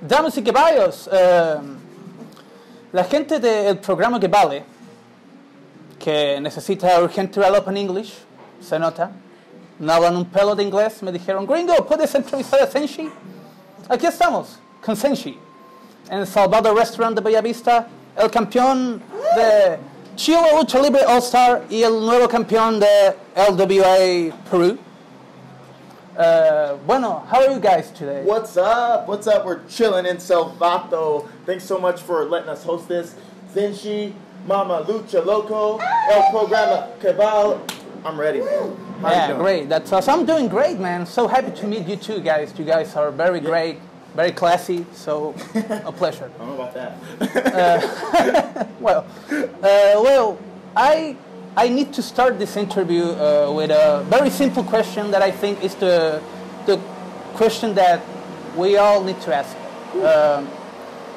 Damas y caballos, eh, la gente del programa que vale, que necesita urgente develop en English, se nota, no hablan un pelo de inglés, me dijeron, gringo, ¿puedes entrevistar a Senshi? Aquí estamos, con Senshi, en el Salvador Restaurant de Bellavista, el campeón de Chile Lucha Libre All Star y el nuevo campeón de LWA Perú. Uh, bueno, how are you guys today? What's up? What's up? We're chilling in Salvato. Thanks so much for letting us host this. Zenshi, Mama Lucha Loco, El Programa Que Vale. I'm ready, man. How yeah, great. That's awesome. I'm doing great, man. So happy to meet you too, guys. You guys are very great, very classy. So a pleasure. I don't know about that. Well, uh, well, I I need to start this interview uh, with a very simple question that I think is the the question that we all need to ask. Um,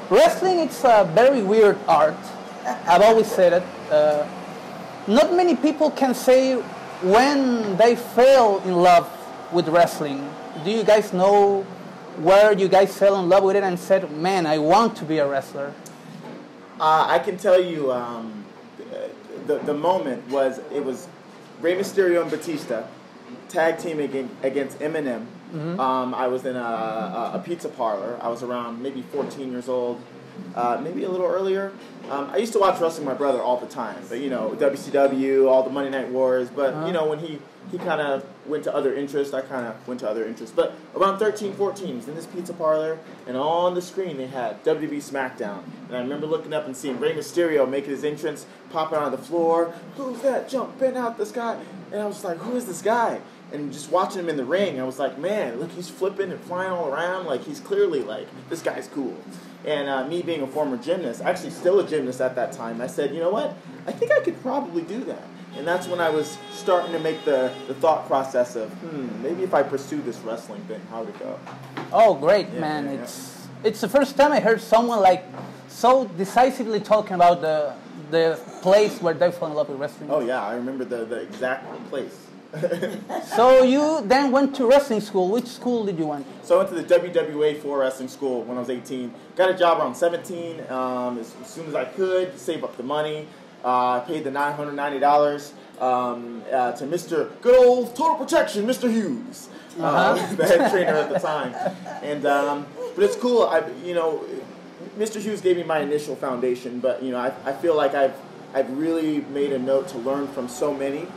wrestling it's a very weird art. I've always said it. Uh, not many people can say when they fell in love with wrestling. Do you guys know where you guys fell in love with it and said, "Man, I want to be a wrestler"? Uh, I can tell you, um, the the moment was it was Rey Mysterio and Batista tag team against, against MNM. Um, I was in a, a, a pizza parlor. I was around maybe 14 years old, uh, maybe a little earlier. Um, I used to watch wrestling with my brother all the time, but you know WCW, all the Monday Night Wars. But you know when he he kind of went to other interests, I kind of went to other interests. But around 13, 14, I was in this pizza parlor, and on the screen they had WWE SmackDown. And I remember looking up and seeing Rey Mysterio making his entrance, popping on the floor. Who's that jumping out the sky? And I was like, who is this guy? And just watching him in the ring, I was like, man, look, he's flipping and flying all around. Like he's clearly like this guy's cool. And uh, me being a former gymnast, actually still a gymnast at that time, I said, you know what? I think I could probably do that. And that's when I was starting to make the, the thought process of, hmm, maybe if I pursue this wrestling thing, how would it go? Oh, great, Yeah, man! yeah, yeah. It's it's the first time I heard someone like so decisively talking about the the place where they fell in love with wrestling. Oh yeah, I remember the, the exact place. So you then went to wrestling school. Which school did you went? So I went to the WWA4 wrestling school when I was 18. Got a job around 17 um, as, as soon as I could, to save up the money. Uh, paid the $990 um, uh, to Mr. Good old Total Protection, Mr. Hughes, uh, Uh-huh. the head trainer at the time. And um, but it's cool. I you know, Mr. Hughes gave me my initial foundation, but you know, I, I feel like I've I've really made a note to learn from so many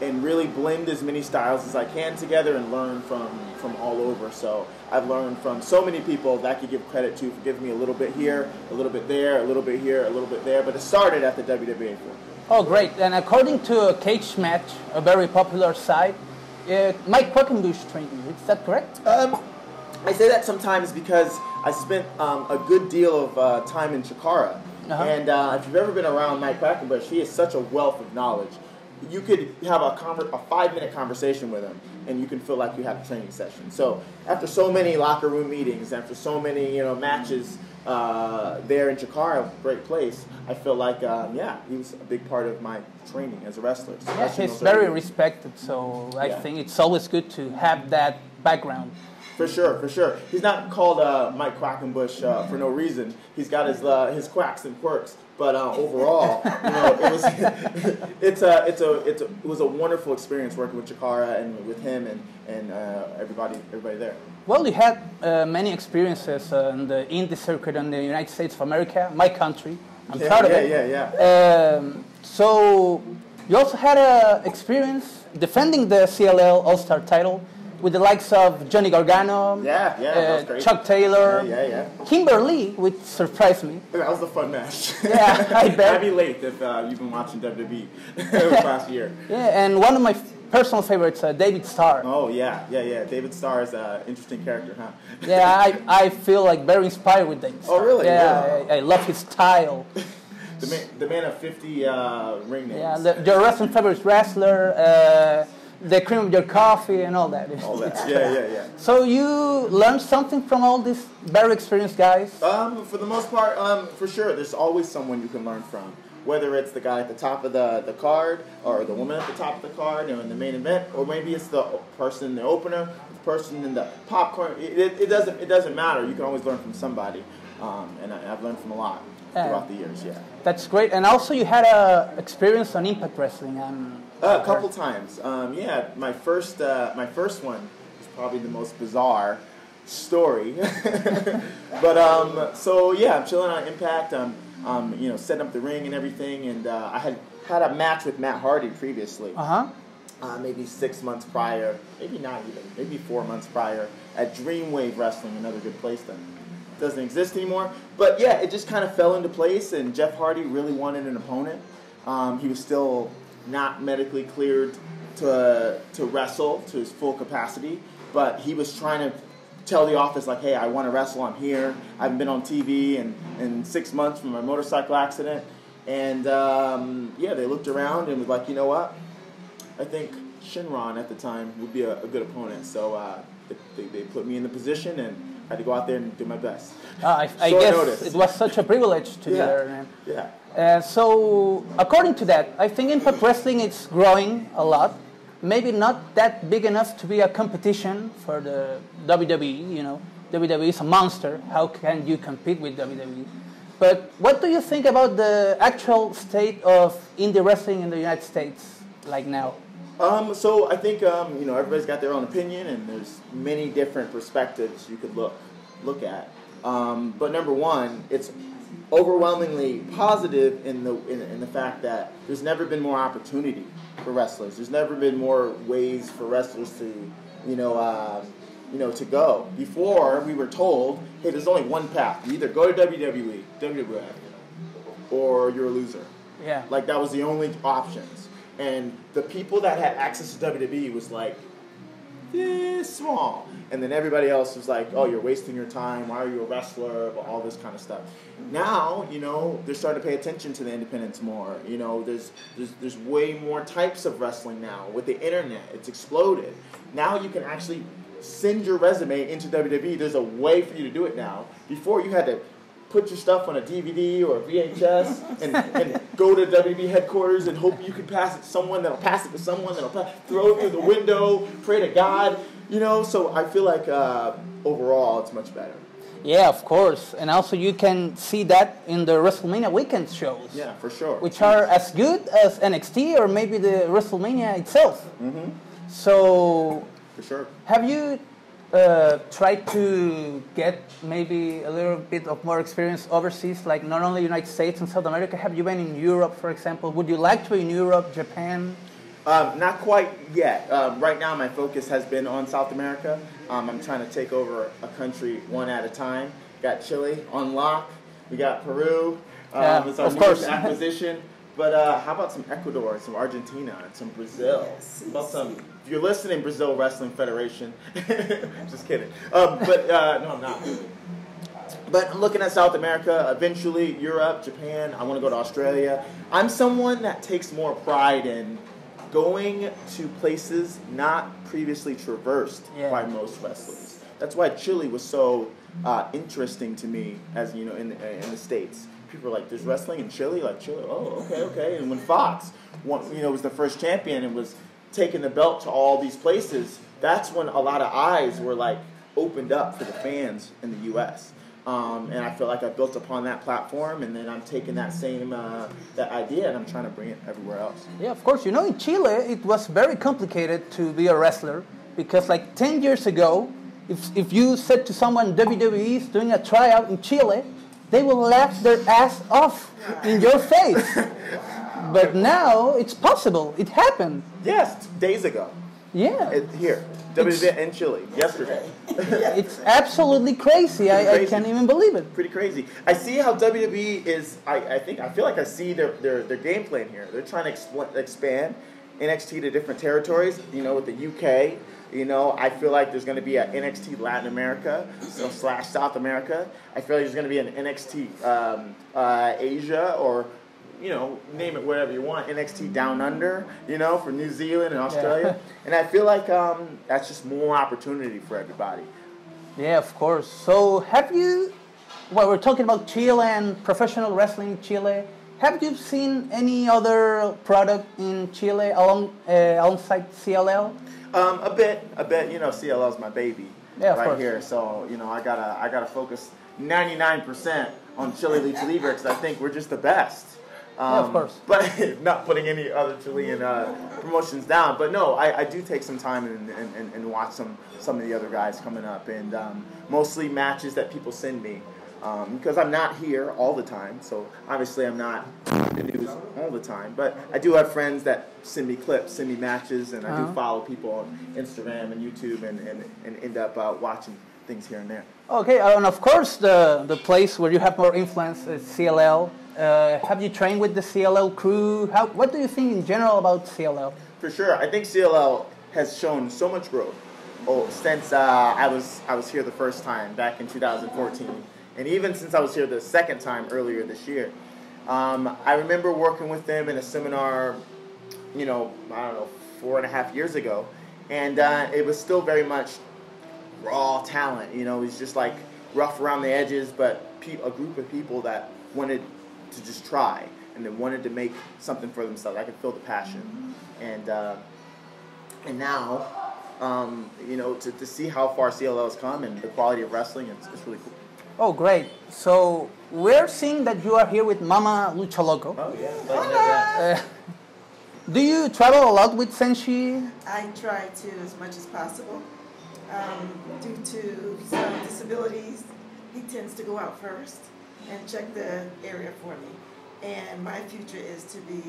and really blend as many styles as I can together and learn from from all over. So I've learned from so many people that I could give credit to for giving me a little bit here, a little bit there, a little bit here, a little bit there. But it started at the WWA floor. Oh, great! And according to a Cagematch, a very popular site, uh, Mike Quackenbush trained you. Is that correct? Um, I say that sometimes because I spent um, a good deal of uh, time in Chikara. Uh-huh. And uh, if you've ever been around Mike Quackenbush, he is such a wealth of knowledge. You could have a, conver- a five minute conversation with him, and you can feel like you had a training session. So after so many locker room meetings, after so many you know matches uh, there in Chikara, great place, I feel like um, yeah, he was a big part of my training as a wrestler. Yeah, he's very respected. So I Yeah. think it's always good to have that background. For sure, for sure. He's not called uh, Mike Quackenbush uh, for no reason. He's got his uh, his quacks and quirks, but uh, overall, you know, it was it's a it's a it's a, it was a wonderful experience working with Chikara and with him and and uh, everybody everybody there. Well, you had uh, many experiences uh, in the indie circuit in the United States of America, my country. I'm yeah, proud of yeah, it. yeah, yeah. Um, so you also had a experience defending the CLL All Star title with the likes of Johnny Gargano, Yeah, yeah, that was uh, great. Chuck Taylor, Yeah, yeah, yeah. Kimber Lee, which surprised me. That was a fun match. Yeah, I bet. I'd be late if uh, you've been watching WWE last year. Yeah, and one of my personal favorites, uh, David Starr. Oh yeah, yeah, yeah. David Starr is an interesting character, huh? Yeah, I, I feel like very inspired with David. Oh, Starr. really? Yeah, I, I love his style. The man, the man of 50 uh, ring names. Yeah, the, your wrestling favorite wrestler, uh, the cream of your coffee, and all that. All that. Yeah, yeah, yeah. So you learned something from all these very experienced guys. Um, for the most part, um, for sure, there's always someone you can learn from. Whether it's the guy at the top of the, the card, or the woman at the top of the card, you know, in the main event, or maybe it's the person in the opener, the person in the popcorn. It, it, it doesn't it doesn't matter. You can always learn from somebody, um, and I, I've learned from a lot throughout the years. Yeah. That's great. And also, you had a experience on Impact Wrestling. Um, Uh, a couple times. Um, yeah, my first uh, my first one is probably the most bizarre story. but um, so yeah, I'm chilling on Impact. I'm um, you know setting up the ring and everything, and uh, I had had a match with Matt Hardy previously. Uh huh. Uh, maybe six months prior, maybe not even, maybe four months prior at Dreamwave Wrestling, another good place that doesn't exist anymore. But yeah, it just kind of fell into place, and Jeff Hardy really wanted an opponent. Um, he was still not medically cleared to to wrestle to his full capacity, but he was trying to tell the office like, "Hey, I want to wrestle. I'm here. I haven't been on TV in in six months from my motorcycle accident." And um, yeah, they looked around and was like, "You know what? I think Shynron at the time would be a, a good opponent." So uh, they, they put me in the position and I had to go out there and do my best. Uh, I, I guess notice. it was such a privilege to be Yeah. there. Man. Yeah. Uh, so, according to that, I think Impact Wrestling is growing a lot. Maybe not that big enough to be a competition for the WWE. You know, WWE is a monster. How can you compete with WWE? But what do you think about the actual state of indie wrestling in the United States, like now? Um, so I think um, you know everybody's got their own opinion, and there's many different perspectives you could look look at. Um, but number one, it's overwhelmingly positive in the in, in the fact that there's never been more opportunity for wrestlers. There's never been more ways for wrestlers to you know um, you know to go. Before we were told, hey, there's only one path. You either go to WWE, WWF, or you're a loser. Yeah. Like that was the only options. And the people that had access to WWE was like this small. And then everybody else was like, oh, you're wasting your time. Why are you a wrestler? All this kind of stuff. Now, you know, they're starting to pay attention to the independents more. You know, there's, there's, there's way more types of wrestling now. With the internet, it's exploded. Now you can actually send your resume into WWE. There's a way for you to do it now. Before, you had to put your stuff on a DVD or a VHS and, and go to WB headquarters and hope you can pass it to someone that'll pass it to someone that'll pass, throw it through the window, pray to God, you know. So I feel like uh, overall it's much better. Yeah, of course. And also, you can see that in the WrestleMania weekend shows. Yeah, for sure. which are as good as NXT or maybe the WrestleMania itself. Mm-hmm. So, For sure. have you uh, tried to get maybe a little bit of more experience overseas, like not only United States and South America? Have you been in Europe, for example? Would you like to be in Europe, Japan? Um, not quite yet. Um, right now, my focus has been on South America. Um, I'm trying to take over a country one at a time. Got Chile on lock. We got Peru. Um, Yeah, it's our of course. acquisition. But uh, how about some Ecuador, and some Argentina, and some Brazil? How about some? If you're listening, Brazil Wrestling Federation. Just kidding. Um, but uh, no, I'm not. But I'm looking at South America, eventually Europe, Japan. I want to go to Australia. I'm someone that takes more pride in going to places not previously traversed Yeah. by most wrestlers. That's why Chile was so uh, interesting to me, as you know, in the, in the states. People are like, "There's wrestling in Chile." Like Chile, oh, okay, okay. And when Fox, won, you know, was the first champion and was taking the belt to all these places, that's when a lot of eyes were like opened up for the fans in the U.S. Um, and I feel like I built upon that platform, and then I'm taking that same uh, that idea and I'm trying to bring it everywhere else. Yeah, of course. You know, in Chile, it was very complicated to be a wrestler because, like 10 years ago, if, if you said to someone WWE is doing a tryout in Chile, they will laugh their ass off in your face. but now it's possible. It happened. Yes, days ago, Yeah. it, here, WWE in Chile, yesterday. It's absolutely crazy. I, I can't even believe it. Pretty crazy. I see how WWE is. I, I think I feel like I see their, their, their game plan here. They're trying to expl- expand NXT to different territories. You know, with the UK. You know, I feel like there's going to be an NXT Latin America so slash South America. I feel like there's going to be an NXT um, uh, Asia or you know, name it whatever you want. NXT Down Under, you know, for New Zealand and Australia. And I feel like um, that's just more opportunity for everybody. Yeah, of course. So, have you, well, we're talking about Chile and professional wrestling in Chile. have you seen any other product in Chile along uh, alongside CLL? Um, a bit, a bit. You know, CLL is my baby Yeah, right course. here. So you know, I gotta, I gotta focus 99% on Chile Lucha Libre because I think we're just the best. Um, of course. But not putting any other Chilean uh, promotions down. But no, I, I do take some time and, and, and- and watch some some of the other guys coming up, and um, mostly matches that people send me. Um, because I'm not here all the time, so obviously I'm not in the news all the time. But I do have friends that send me clips, send me matches, and I Uh-huh. do follow people on Instagram and YouTube, and, and, and end up uh, watching things here and there. Okay, and of course, the, the place where you have more influence is CLL. Uh, have you trained with the CLL crew? How, what do you think in general about CLL? For sure, I think CLL has shown so much growth. Oh, since uh, I was I was here the first time back in 2014, and even since I was here the second time earlier this year, um, I remember working with them in a seminar. You know, I don't know, four and a half years ago, and uh, it was still very much raw talent. You know, it was just like rough around the edges, but a group of people that wanted to just try and they wanted to make something for themselves. I could feel the passion, and uh, and now, um, you know, to, to see how far CLL has come and the quality of wrestling, it's, it's really cool. Oh, great. So we're seeing that you are here with Mama Lucha Loco. Oh yeah, Uh, do you travel a lot with Zenshi? I try to as much as possible. Um, due to some disabilities, he tends to go out first and check the area for me. And my future is to be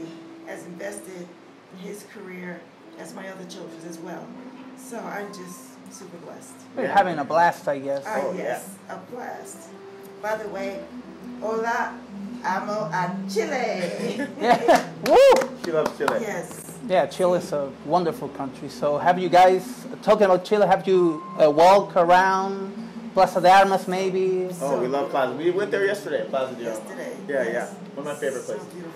as invested in his career as my other children's as well. So I'm just super blessed. We're Yeah. having a blast, I guess. Ah, Oh, yes, a blast. By the way, hola, amo a Chile. Yeah. Woo! she loves Chile. yes. Yeah, Chile is a wonderful country. So, have you guys, talking about Chile, have you uh, walked around Plaza de Armas maybe? Oh, we love Plaza. We went there yesterday, Plaza de Armas. Yesterday. Yeah, yes. yeah. One of my favorite places. beautiful.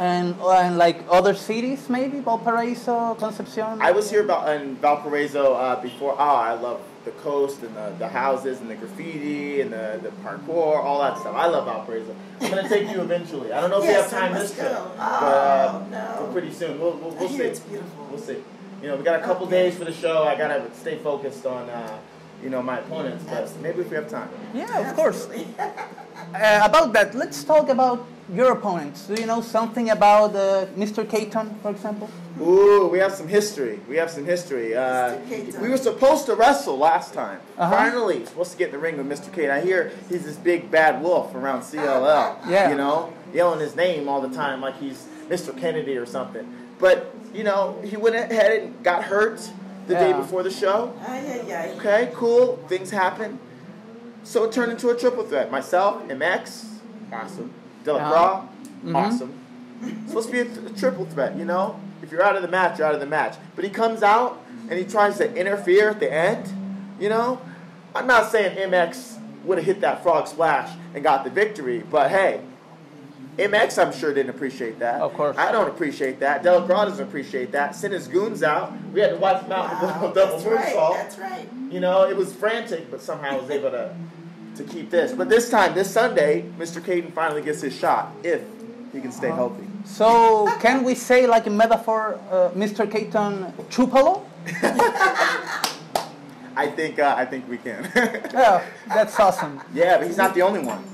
And, uh, and like other cities maybe? Valparaiso, Concepcion? I was here about in Valparaiso uh, before. Oh, I love the coast and the, the houses and the graffiti and the, the parkour, all that stuff. I love Valparaiso. I'm gonna take you eventually. I don't know if Yes, we have time this must trip, go. but uh, Oh, no. but pretty soon. We'll, we'll, we'll hear see. it's beautiful. We'll see. You know, we got a couple Okay. days for the show. I gotta stay focused on uh, you know my opponents, but Absolutely. maybe if we have time. Yeah, of course. Uh, about that, let's talk about your opponents. Do you know something about uh, Mr. Caton, for example? Ooh, we have some history. We have some history. Uh, Mr. We were supposed to wrestle last time. Uh-huh. Finally, supposed to get in the ring with Mr. Kate. I hear he's this big bad wolf around CLL. Yeah. You know, yelling his name all the time like he's Mr. Kennedy or something. But you know, he went ahead and got hurt the day before the show. Ay, ay, ay. Okay, cool. Things happen. So it turned into a triple threat. Myself, MX, awesome. Delacroix, Mhm. awesome. It's supposed to be a, th- a triple threat, you know? If you're out of the match, you're out of the match. But he comes out and he tries to interfere at the end, you know? I'm not saying MX would have hit that frog splash and got the victory, but hey, MX I'm sure didn't appreciate that. Of course. I don't appreciate that. Delacroix doesn't appreciate that. Sent his goons out. We had to wipe him out with Wow, a double that's right. moonsault. That's right. You know, it was frantic, but somehow I was able to to keep this. But this time, this Sunday, Mr. Caden finally gets his shot if he can stay healthy. So, can we say, like a metaphor, uh, Mr. Caton Chupalo? I think uh, I think we can. Yeah, that's awesome. yeah, but he's not the only one.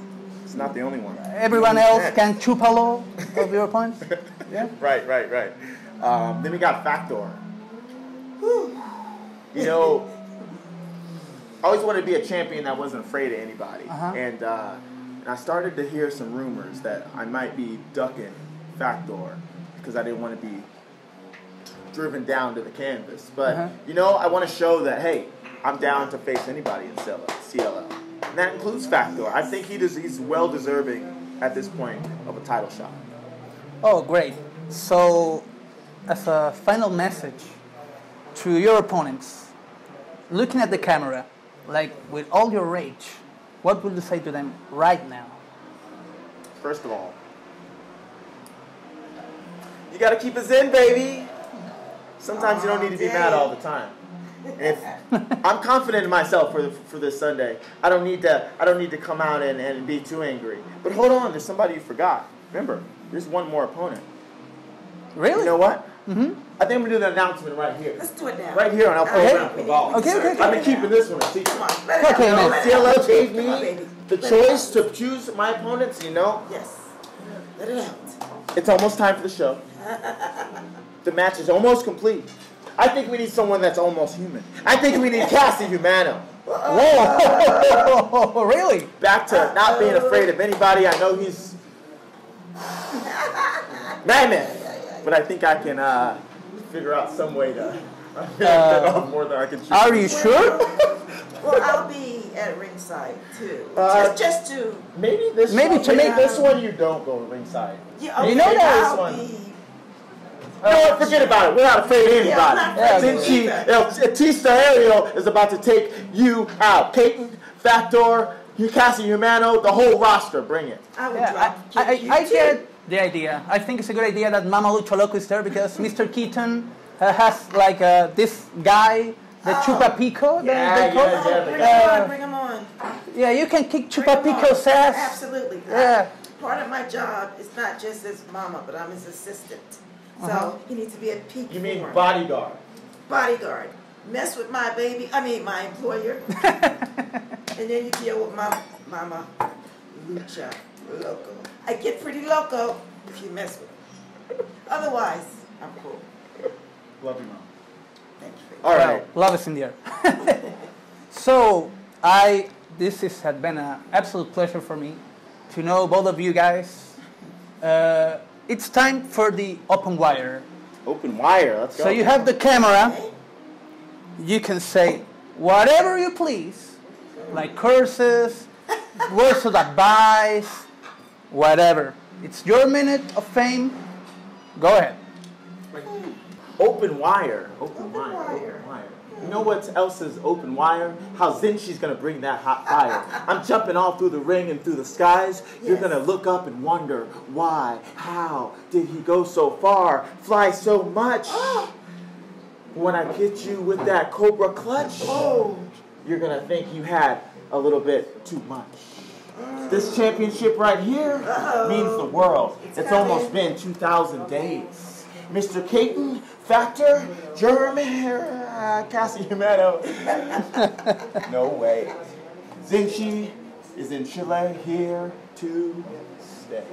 He's not the only one. Everyone else can Chupalo of your opponents? Yeah. Right, right, right. Um, then we got Factor. You know, I always wanted to be a champion that wasn't afraid of anybody. Uh-huh. And, uh, and I started to hear some rumors that I might be ducking Factor because I didn't want to be driven down to the canvas. But, Uh-huh. you know, I want to show that, hey, I'm down to face anybody in CLL. CLL. And that includes Factor. I think he does, he's well deserving at this point of a title shot. Oh, great. So, as a final message to your opponents, looking at the camera, like with all your rage, what would you say to them right now? First of all, you got to keep it zen, baby. Sometimes you don't need to be mad all the time. And if I'm confident in myself for the, for this Sunday, I don't need to I don't need to come out and, and be too angry. But hold on, there's somebody you forgot. Remember, There's one more opponent. Really? You know what? Mm-hmm. I think I'm gonna do the announcement right here. Let's do it now. Right here on El Okay. Programa Que Vale. Okay, okay, okay. I've been keeping this one a secret. Come on, let it Okay, out. man. Let. CLL gave Come on, me the Let choice to choose my opponents, you know? Yes. Let it out. It's almost time for the show. The match is almost complete. I think we need someone that's almost human. I think we need Casi Humano. Whoa! really? Back to not being afraid of anybody. I know he's madman, but I think I can uh, figure out some way to get off more than I can. chew. Are you sure? Well, I'll be at ringside too. Uh, just, just to. Maybe this Maybe one, to make- this one you don't go ringside. Yeah, You know that- I'll This one. be. You know what? Forget about it. We're not afraid of anybody. not afraid of Zenshi, either. El- Tista Ariel is about to take you out. Peyton, Factor, Casi Humano, the whole roster. Bring it. I will Yeah, drop I, I, I get the idea. I think it's a good idea that Mama Lucha Loco is there because Mr. Keaton uh, has like uh, this guy, the Oh. Chupa Pico. that Yeah, they call yeah, it. yeah. Bring Uh, them on, bring them on. Yeah, you can kick Bring Chupa 'em on. Pico's ass. Absolutely. Yeah. Part of my job is not just as mama, but I'm his assistant. So Uh-huh. he needs to be at peak You mean form. bodyguard? bodyguard. Mess with my baby, I mean my employer, and then you deal with my mama lucha loco. I get pretty loco if you mess with me. Otherwise, I'm cool. Love you, mom. Thank you. All Well, right. love is in the air. so, I this is, had been an absolute pleasure for me to know both of you guys. Uh, it's time for the open wire. Open wire. Let's go. So you have the camera. You can say whatever you please, like curses, words of advice, whatever. It's your minute of fame. Go ahead. Open wire. Open, Open wire. wire. Open wire. You know what else is open wire? How Zenshi's gonna bring that hot fire. I'm jumping all through the ring and through the skies. You're gonna look up and wonder why, how did he go so far, fly so much? when I get you with that cobra clutch, Oh, you're gonna think you had a little bit too much. This championship right here Uh-oh. means the world. It's It's, almost been 2,000 days. Mr. Caton, Factor, Jeremy, uh, Casi Humano. no way. Zenshi is in Chile here to stay.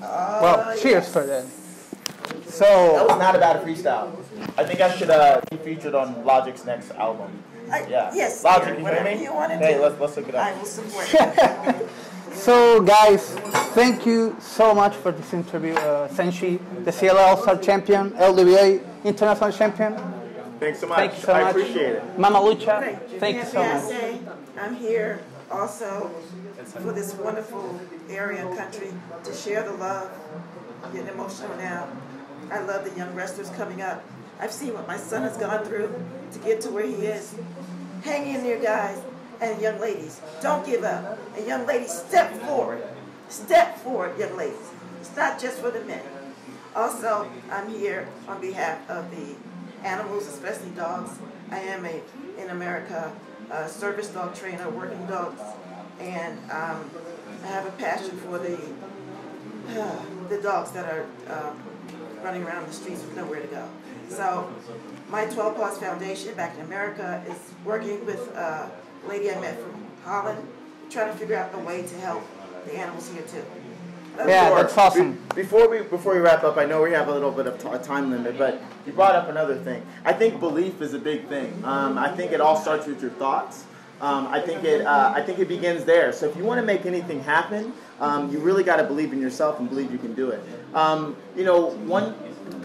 Well, cheers for that. So That So, was not about a bad freestyle. I think I should uh, be featured on Logic's next album. I, Yeah. yes. Logic, you hear me? you Hey, do. let's let's look it up. I will support you. so guys, thank you so much for this interview. Uh, Zenshi, the CLL Star Champion, LWA International Champion. Thanks so much. Thank you so I much. appreciate it. Mama Lucha, Great. thank you so much. I'm here also for this wonderful area and country to share the love. I'm getting emotional now. I love the young wrestlers coming up. I've seen what my son has gone through to get to where he is. Hang in there, guys. And young ladies, don't give up. And young ladies, step forward. Step forward, young ladies. It's not just for the men. Also, I'm here on behalf of the animals, especially dogs. I am a, in America, a service dog trainer, working dogs, and um, I have a passion for the the dogs that are um, running around the streets with nowhere to go. So, my 12 Paws Foundation back in America is working with a lady I met from Holland, trying to figure out a way to help the animals here too. Yeah, Before- that's awesome. be- Before we before we wrap up, I know we have a little bit of t- a time limit, but you brought up another thing. I think belief is a big thing. Um, I think it all starts with your thoughts. Um, I think it uh, I think it begins there. So if you want to make anything happen, um, you really got to believe in yourself and believe you can do it. Um, you know, one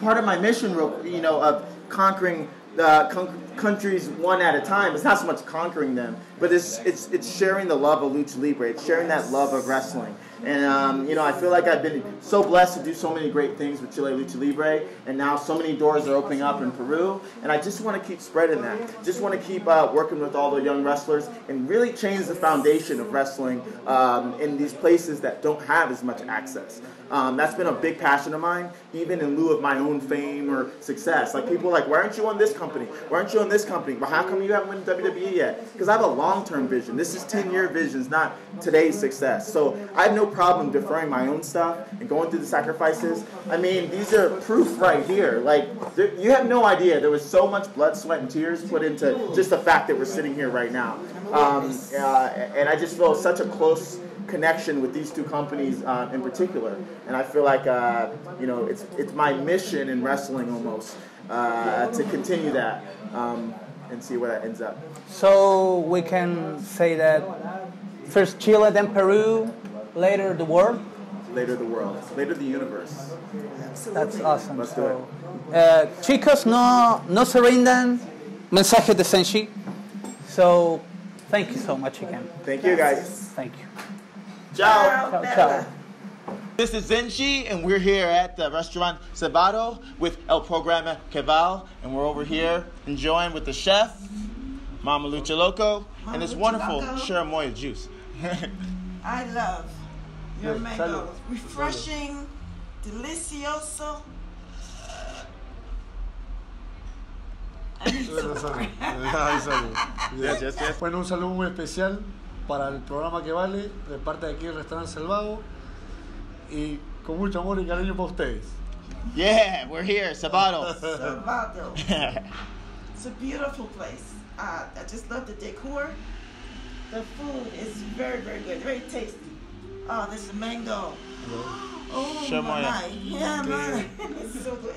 part of my mission, real- you know, of conquering the con- countries one at a time. It's not so much conquering them, but it's it's it's sharing the love of lucha libre. It's sharing that love of wrestling. And um, you know, I feel like I've been so blessed to do so many great things with Chile Lucha Libre, and now so many doors are opening up in Peru. And I just want to keep spreading that. Just want to keep uh, working with all the young wrestlers and really change the foundation of wrestling um, in these places that don't have as much access. Um, that's been a big passion of mine, even in lieu of my own fame or success. Like people are like, why aren't you on this company? Why aren't you on this company? Well, how come you haven't won WWE yet? Because I have a long-term vision. This is 10-year visions, not today's success. So I have no problem deferring my own stuff and going through the sacrifices. I mean, these are proof right here. Like, there, you have no idea. There was so much blood, sweat, and tears put into just the fact that we're sitting here right now. Um, uh, and I just feel such a close connection with these two companies uh, in particular. And I feel like, uh, you know, it's, it's my mission in wrestling almost uh, to continue that um, and see where that ends up. So we can say that first Chile, then Peru, later the world. Later the world, later the universe. That's awesome. Let's do So, uh, chicos, no, no se rindan. Mensaje de Zenshi. So, thank you so much again. Thank you guys. Thank you. Ciao. Ciao, Bella. ciao. This is Zenshi, and we're here at the restaurant Cebado with El Programa Que Vale, and we're over here enjoying with the chef, Mama Lucha Loco, and this Lucha wonderful Loco. chirimoya juice. I love your Yeah, mango. salud. Refreshing, delicioso. I need some salud. more. Salud. Yes, yes, yes. Bueno, un saludo muy especial para el programa que vale, de parte de aquí del restaurante Salvago, y con mucho amor y cariño para ustedes. Yeah, we're here, Cebado. Salvador. It's a beautiful place. Uh, I just love the decor. The food is very, very good, very tasty. Oh, this is mango. Oh, Sure, my, my. Yeah, my. It's so good.